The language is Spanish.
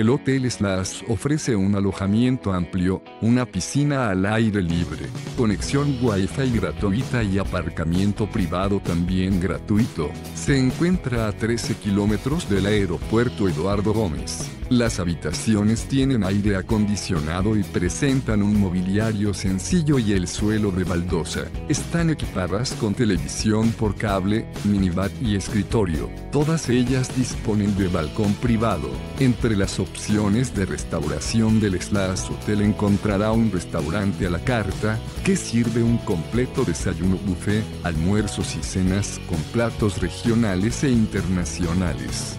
El Hotel Slash ofrece un alojamiento amplio, una piscina al aire libre, conexión Wi-Fi gratuita y aparcamiento privado también gratuito. Se encuentra a 13 kilómetros del aeropuerto Eduardo Gómez. Las habitaciones tienen aire acondicionado y presentan un mobiliario sencillo y el suelo de baldosa. Están equipadas con televisión por cable, minibar y escritorio. Todas ellas disponen de balcón privado. Entre las opciones de restauración del Slash Hotel encontrará un restaurante a la carta, que sirve un completo desayuno buffet, almuerzos y cenas con platos regionales e internacionales.